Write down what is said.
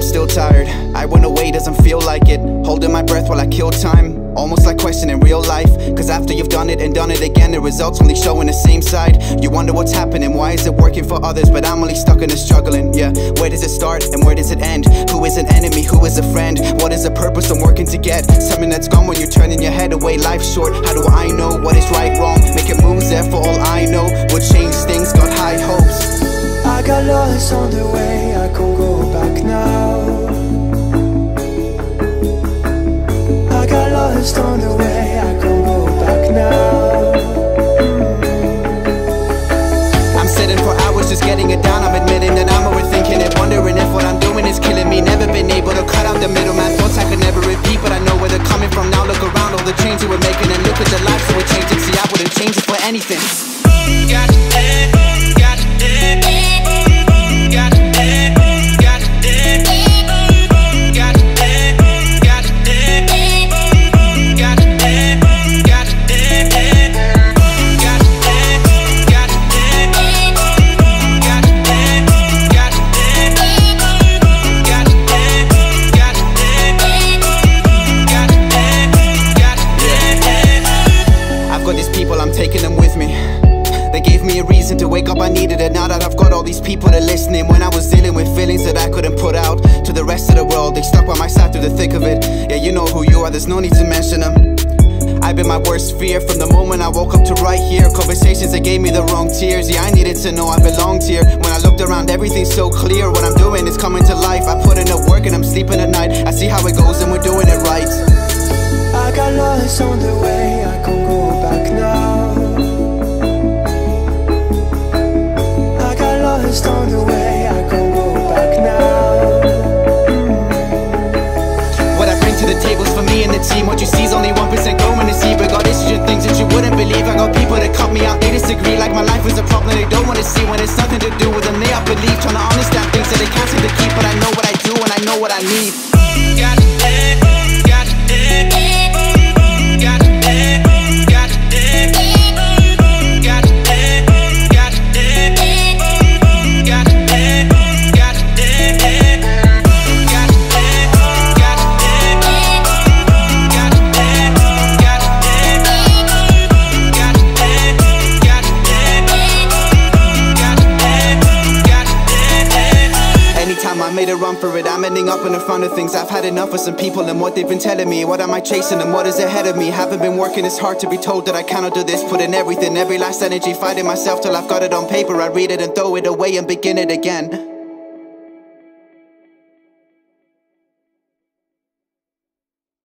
I'm still tired. I went away, doesn't feel like it. Holding my breath while I kill time. Almost like questioning real life. Cause after you've done it and done it again, the results only showing the same side. You wonder what's happening, why is it working for others, but I'm only stuck in the struggling. Yeah, where does it start and where does it end? Who is an enemy, who is a friend? What is the purpose I'm working to get? Something that's gone when you're turning your head away. Life's short, how do I know what is right, wrong? Getting it down. I'm admitting that I'm overthinking it, wondering if what I'm doing is killing me. Never been able to cut out the middle, middleman. Thoughts I could never repeat, but I know where they're coming from now. Look around, all the change that we're making, and look at the lives that we're changing. See, I wouldn't change it for anything. Me a reason to wake up, I needed it. Now that I've got all these people that listening, when I was dealing with feelings that I couldn't put out to the rest of the world, they stuck by my side through the thick of it. Yeah, you know who you are, there's no need to mention them. I've been my worst fear from the moment I woke up to right here. Conversations that gave me the wrong tears. Yeah, I needed to know I belonged here. When I looked around, everything's so clear. What I'm doing is coming to life. I put in the work and I'm sleeping at night. I see how it goes and we're doing it right. I got lost on the way, the team. What you see is only 1% going to see. But got issues and things that you wouldn't believe. I got people that cut me out, they disagree. Like my life is a problem they don't wanna see. When it's nothing to do with them, they up believe. Trying to understand things that they can't seem to keep. But I know what I do and I know what I need. Made a run for it, I'm ending up in the front of things. I've had enough of some people and what they've been telling me. What am I chasing and what is ahead of me? Haven't been working, it's hard to be told that I cannot do this. Put in everything, every last energy, fighting myself till I've got it on paper. I read it and throw it away and begin it again.